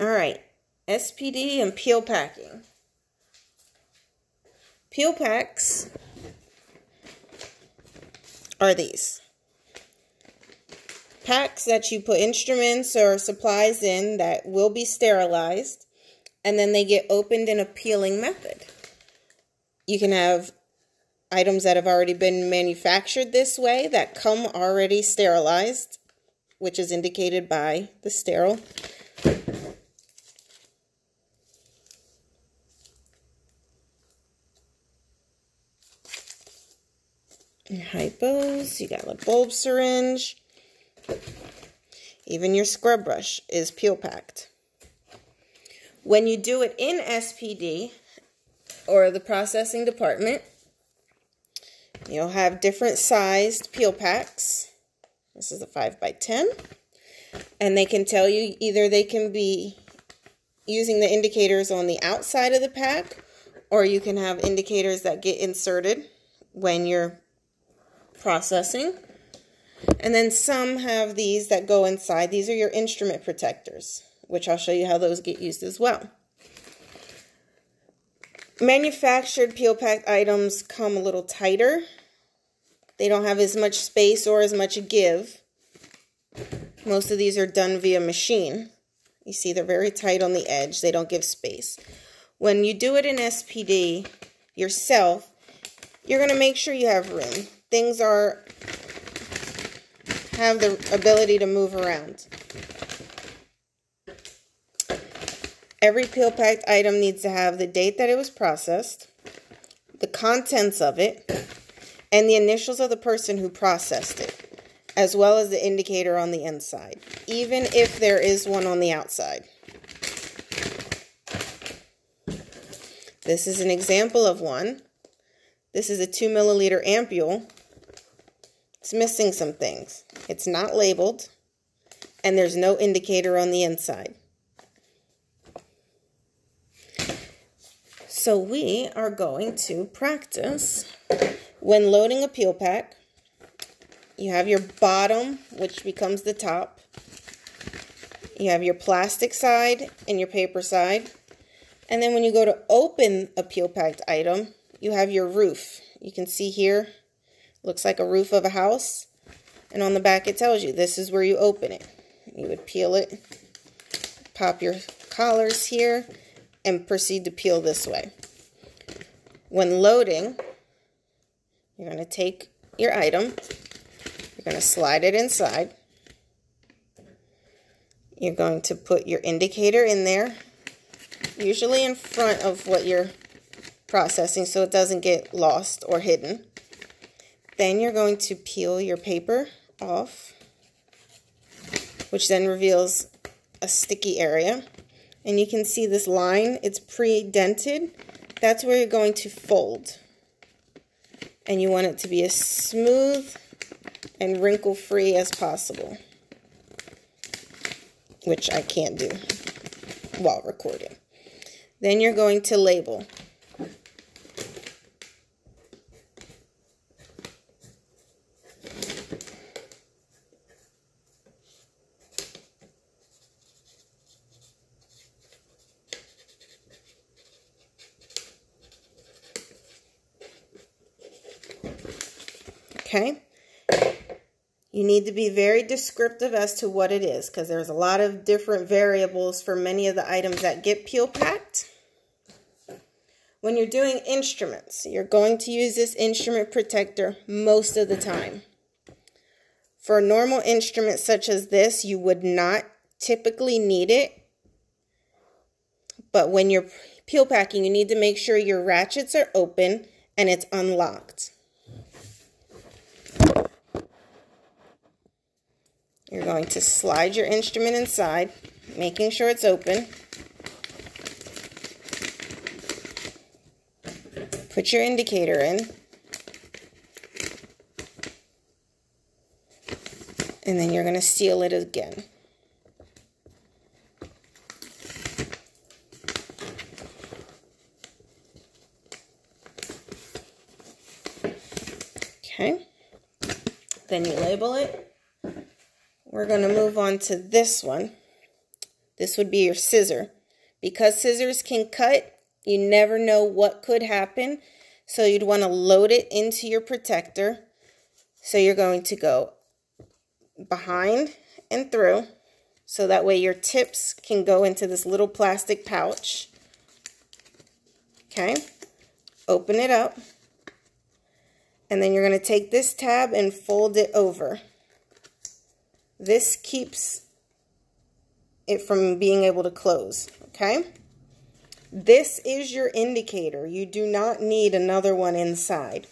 All right, SPD and peel packing. Peel packs are these packs that you put instruments or supplies in that will be sterilized and then they get opened in a peeling method. You can have items that have already been manufactured this way that come already sterilized, which is indicated by the sterile. Hypos, you got a bulb syringe. Even your scrub brush is peel packed. When you do it in SPD or the processing department, you'll have different sized peel packs. This is a 5 by 10 And they can tell you either they can be using the indicators on the outside of the pack or you can have indicators that get inserted when you're processing. And then some have these that go inside. These are your instrument protectors, which I'll show you how those get used as well. Manufactured peel pack items come a little tighter. They don't have as much space or as much give. Most of these are done via machine. You see they're very tight on the edge. They don't give space. When you do it in SPD yourself, you're going to make sure you have room. Things are have the ability to move around. Every peel packed item needs to have the date that it was processed, the contents of it, and the initials of the person who processed it, as well as the indicator on the inside, even if there is one on the outside. This is an example of one. This is a 2 milliliter ampule. It's missing some things. It's not labeled, and there's no indicator on the inside. So we are going to practice when loading a peel pack. You have your bottom, which becomes the top. You have your plastic side and your paper side. And then when you go to open a peel packed item, you have your roof. You can see here, looks like a roof of a house. And on the back it tells you this is where you open it. You would peel it, pop your collars here, and proceed to peel this way. When loading, you're going to take your item, you're going to slide it inside. You're going to put your indicator in there, usually in front of what you're processing so it doesn't get lost or hidden. Then you're going to peel your paper off, which then reveals a sticky area. And you can see this line, it's pre-dented. That's where you're going to fold. And you want it to be as smooth and wrinkle-free as possible. Which I can't do while recording. Then you're going to label. Okay? You need to be very descriptive as to what it is because there's a lot of different variables for many of the items that get peel packed. When you're doing instruments, you're going to use this instrument protector most of the time. For a normal instrument such as this, you would not typically need it. But when you're peel packing, you need to make sure your ratchets are open and it's unlocked. You're going to slide your instrument inside, making sure it's open. Put your indicator in. And then you're going to seal it again. Okay. Then you label it we're going to move on to this one, This would be your scissor. Because scissors can cut, you never know what could happen. So you'd want to load it into your protector. So you're going to go behind and through. So that way your tips can go into this little plastic pouch. Okay. Open it up. And then you're going to take this tab and fold it over. This keeps it from being able to close, okay? This is your indicator. You do not need another one inside.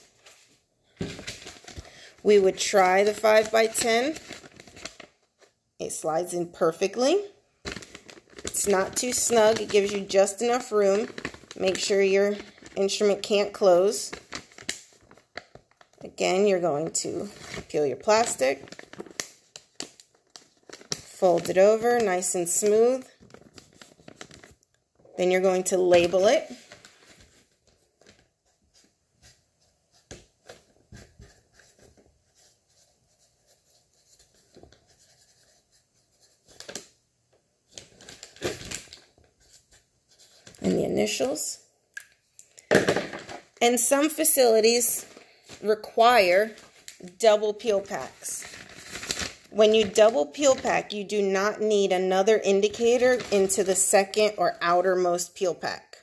We would try the 5 by 10 It slides in perfectly. It's not too snug. It gives you just enough room. Make sure your instrument can't close. Again, you're going to peel your plastic, fold it over nice and smooth. Then you're going to label it. And the initials. And some facilities require double peel packs. When you double peel pack, you do not need another indicator into the second or outermost peel pack.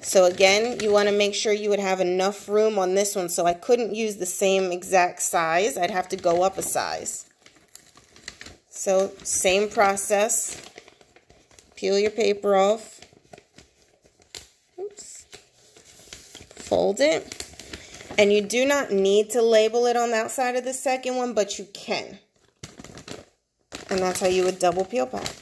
So again, you want to make sure you would have enough room on this one. So I couldn't use the same exact size. I'd have to go up a size. So same process. Peel your paper off. Oops. Fold it. And you do not need to label it on the outside of the second one, but you can. And that's how you would double peel pack.